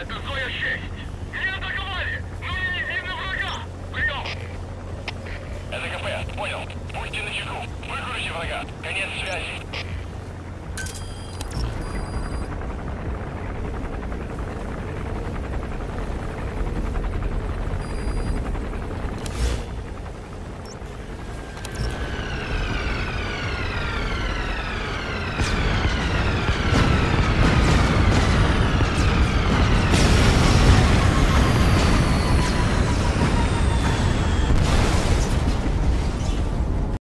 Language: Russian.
это Зоя-6. Не атаковали, но и не видно врага. Прием. Это КП, понял. Будьте начеку. Выкрути врага. Конец связи.